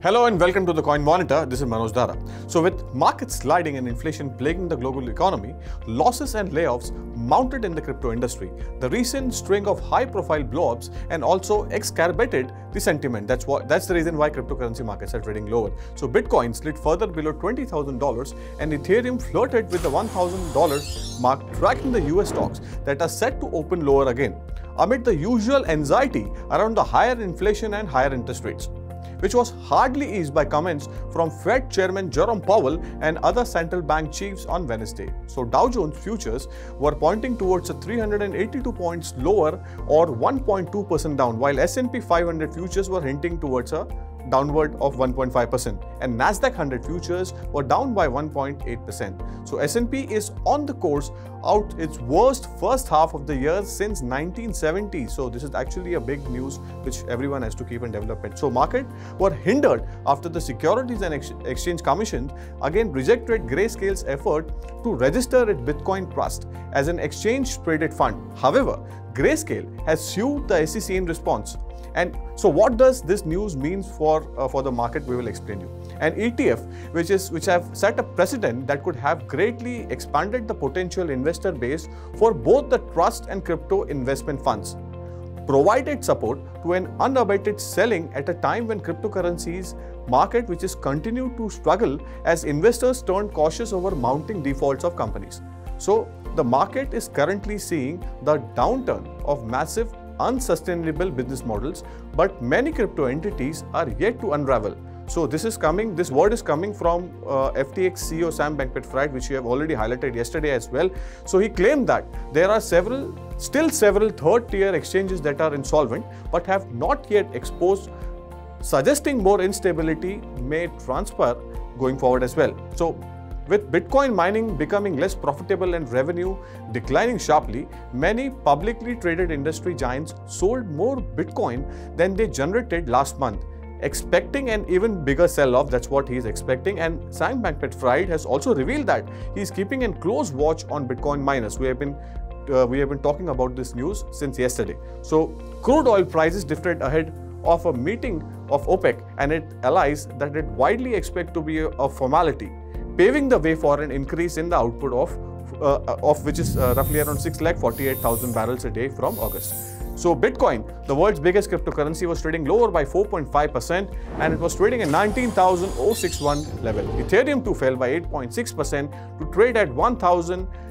Hello and welcome to the Coin Monitor. This is Manoj Dara. So, with markets sliding and inflation plaguing the global economy, losses and layoffs mounted in the crypto industry. The recent string of high-profile blowups and also exacerbated the sentiment. That's what that's the reason why cryptocurrency markets are trading lower. So, Bitcoin slid further below twenty thousand dollars, and Ethereum flirted with the one thousand dollar mark, tracking the U.S. stocks that are set to open lower again amid the usual anxiety around the higher inflation and higher interest rates which was hardly eased by comments from Fed Chairman Jerome Powell and other central bank chiefs on Wednesday. So Dow Jones futures were pointing towards a 382 points lower or 1.2% down, while S&P 500 futures were hinting towards a downward of 1.5% and Nasdaq 100 futures were down by 1.8%. So S&P is on the course out its worst first half of the year since 1970. So this is actually a big news which everyone has to keep in development. So market were hindered after the Securities and Ex Exchange Commission again rejected Grayscale's effort to register its Bitcoin Trust as an exchange traded fund. However, Grayscale has sued the SEC in response. And so what does this news mean for, uh, for the market? We will explain you. An ETF, which is which have set a precedent that could have greatly expanded the potential investor base for both the trust and crypto investment funds, provided support to an unabated selling at a time when cryptocurrencies market which is continued to struggle as investors turned cautious over mounting defaults of companies. So the market is currently seeing the downturn of massive unsustainable business models, but many crypto entities are yet to unravel. So this is coming, this word is coming from uh, FTX CEO Sam Bankman-Fried, which you have already highlighted yesterday as well. So he claimed that there are several, still several third-tier exchanges that are insolvent, but have not yet exposed, suggesting more instability may transfer going forward as well. So with Bitcoin mining becoming less profitable and revenue declining sharply, many publicly traded industry giants sold more Bitcoin than they generated last month expecting an even bigger sell-off. That's what he's expecting. And Sam Bankman-Fried has also revealed that he's keeping a close watch on Bitcoin miners. We have been uh, we have been talking about this news since yesterday. So crude oil prices drifted ahead of a meeting of OPEC and its allies that it widely expect to be a formality paving the way for an increase in the output of, uh, of which is uh, roughly around 6,48,000 barrels a day from August. So Bitcoin, the world's biggest cryptocurrency, was trading lower by 4.5% and it was trading at 19,061 level. Ethereum too fell by 8.6% to trade at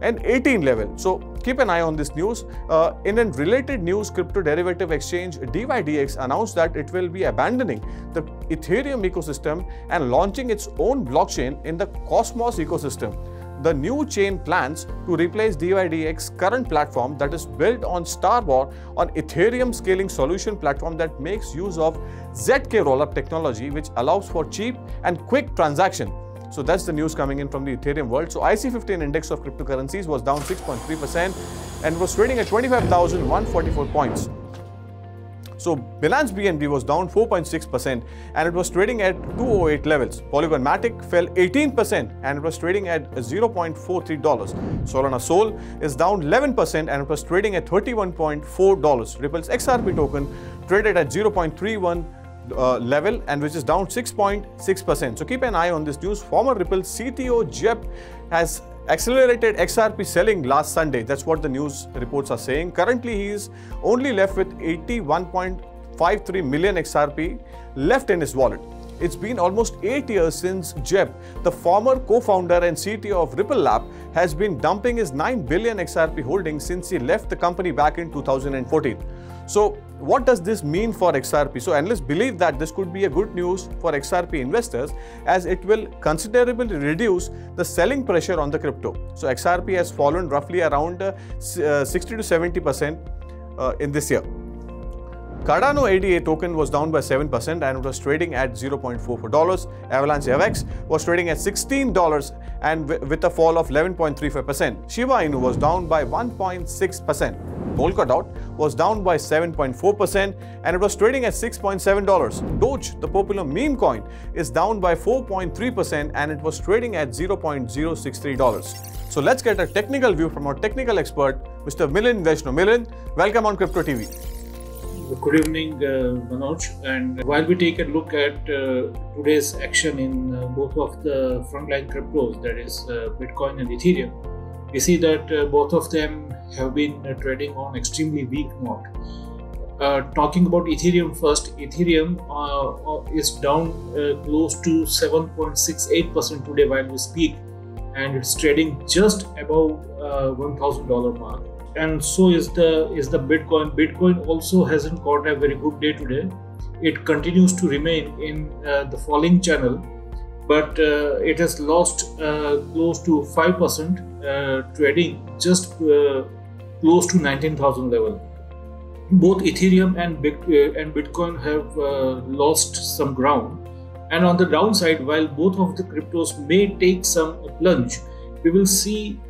1,018 level. So keep an eye on this news. Uh, in a related news, crypto derivative exchange DYDX announced that it will be abandoning the Ethereum ecosystem and launching its own blockchain in the Cosmos ecosystem the new chain plans to replace DYDX's current platform that is built on StarkWare on Ethereum scaling solution platform that makes use of ZK rollup technology which allows for cheap and quick transaction. So that's the news coming in from the Ethereum world. So IC15 index of cryptocurrencies was down 6.3% and was trading at 25,144 points. So Binance BNB was down 4.6% and it was trading at 208 levels. Polygon Matic fell 18% and it was trading at $0.43. Solana Sol is down 11% and it was trading at $31.4. Ripple's XRP token traded at 0.31 uh, level and which is down 6.6%. So keep an eye on this news. Former Ripple CTO Jed has accelerated XRP selling last Sunday. That's what the news reports are saying. Currently, he is only left with 81.53 million XRP left in his wallet. It's been almost eight years since Jed, the former co-founder and CTO of Ripple Lab, has been dumping his 9 billion XRP holdings since he left the company back in 2014. So what does this mean for XRP? So analysts believe that this could be a good news for XRP investors as it will considerably reduce the selling pressure on the crypto. So XRP has fallen roughly around uh, uh 60 to 70 percent uh, in this year. Cardano ADA token was down by 7% and was trading at $0.44. Avalanche AVAX was trading at $16 and with a fall of 11.35%. Shiba Inu was down by 1.6%. Polkadot was down by 7.4% and it was trading at $6.7. Doge, the popular meme coin, is down by 4.3% and it was trading at $0.063. So let's get a technical view from our technical expert, Mr. Milind Vaishnav. Milind, welcome on Crypto TV. Good evening, uh, Manoj. And while we take a look at uh, today's action in uh, both of the frontline cryptos, that is uh, Bitcoin and Ethereum, we see that uh, both of them have been uh, trading on extremely weak note. talking about Ethereum first, Ethereum is down close to 7.68% today while we speak, and it's trading just above $1,000 mark. And so is the is the bitcoin. Bitcoin also hasn't got a very good day today. It continues to remain in uh, the falling channel but uh, it has lost uh, close to 5% uh, trading just uh, close to 19000 level both ethereum and, uh, and bitcoin have lost some ground and on the downside while both of the cryptos may take some plunge we will see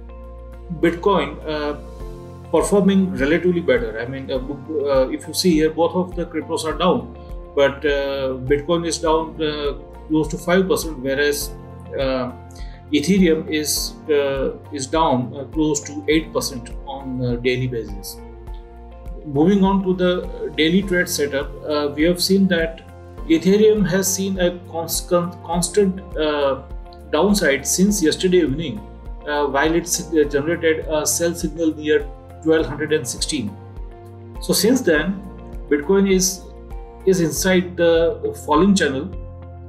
bitcoin performing relatively better. I mean, uh, uh, if you see here, both of the cryptos are down, but uh, Bitcoin is down close to five percent, whereas uh, Ethereum is uh, is down uh, close to eight percent on daily basis. Moving on to the daily trade setup, we have seen that Ethereum has seen a constant, constant uh, downside since yesterday evening, uh, while it generated a sell signal near 1216 so since then bitcoin is is inside the falling channel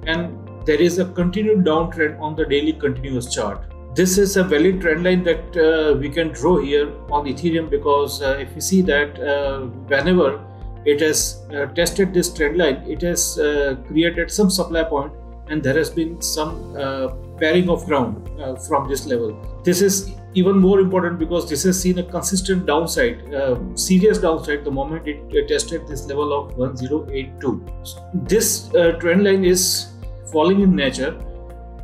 and there is a continued downtrend on the daily continuous chart. This is a valid trend line that uh, we can draw here on ethereum because uh, if you see that uh, whenever it has uh, tested this trend line it has uh, created some supply point and there has been some uh, pairing of ground from this level. This is even more important because this has seen a consistent downside, uh, serious downside the moment it uh, tested this level of 1082. This uh, trend line is falling in nature,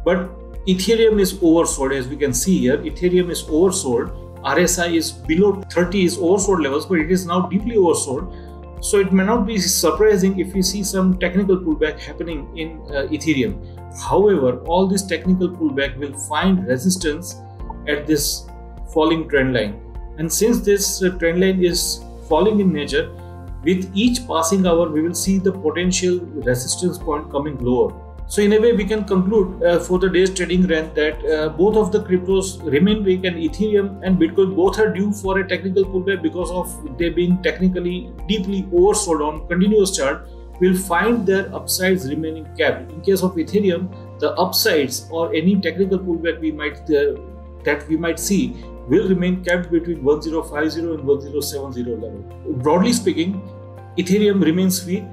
but Ethereum is oversold as we can see here. Ethereum is oversold. RSI is below 30 is oversold levels, but it is now deeply oversold. So it may not be surprising if we see some technical pullback happening in uh, Ethereum. However, all this technical pullback will find resistance at this falling trend line. And since this uh, trend line is falling in nature, with each passing hour, we will see the potential resistance point coming lower. So, in a way, we can conclude uh, for the day's trading run that uh, both of the cryptos remain weak, and Ethereum and Bitcoin both are due for a technical pullback because of they being technically deeply oversold on continuous chart. Will find their upsides remaining capped. In case of Ethereum, the upsides or any technical pullback we might uh, that we might see will remain kept between 1050 and 1070 level. Broadly speaking, Ethereum remains weak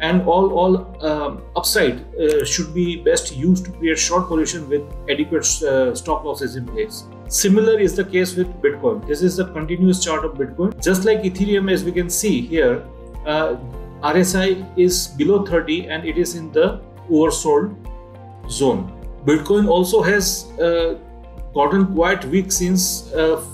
and all, all um, upside uh, should be best used to create short position with adequate uh, stop losses in place. Similar is the case with Bitcoin. This is the continuous chart of Bitcoin. Just like Ethereum, as we can see here, uh, RSI is below 30 and it is in the oversold zone. Bitcoin also has uh, gotten quite weak since uh,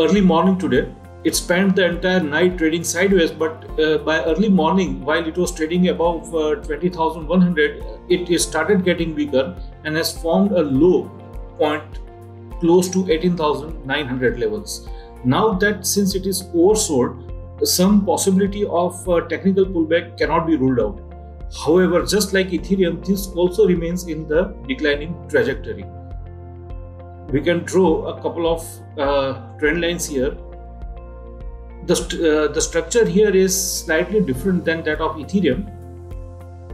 early morning today. It spent the entire night trading sideways, but uh, by early morning, while it was trading above uh, 20,100, it started getting weaker and has formed a low point close to 18,900 levels. Now that since it is oversold, some possibility of technical pullback cannot be ruled out. However, just like Ethereum, this also remains in the declining trajectory we can draw a couple of uh, trend lines here. The, st uh, the structure here is slightly different than that of Ethereum.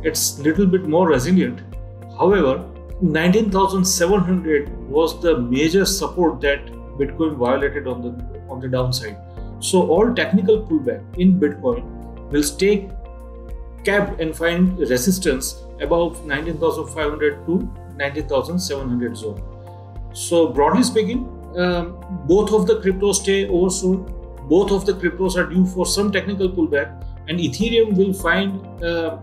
It's little bit more resilient. However, 19,700 was the major support that Bitcoin violated on the on the downside. So all technical pullback in Bitcoin will stay capped and find resistance above 19,500 to 19,700 zone. So broadly speaking, um, both of the cryptos stay oversold. Both of the cryptos are due for some technical pullback, and Ethereum will find uh,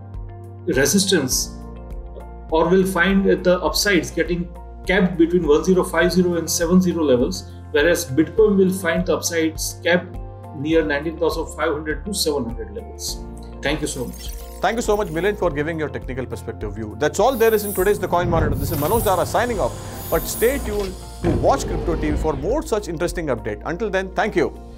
resistance or will find the upsides getting capped between 1050 and 70 levels, whereas Bitcoin will find the upsides capped near 19,500 to 700 levels. Thank you so much. Thank you so much, Milind, for giving your technical perspective view. That's all there is in today's The Coin Monitor. This is Manoj Dara signing off. But stay tuned to Watch Crypto TV for more such interesting update. Until then, thank you.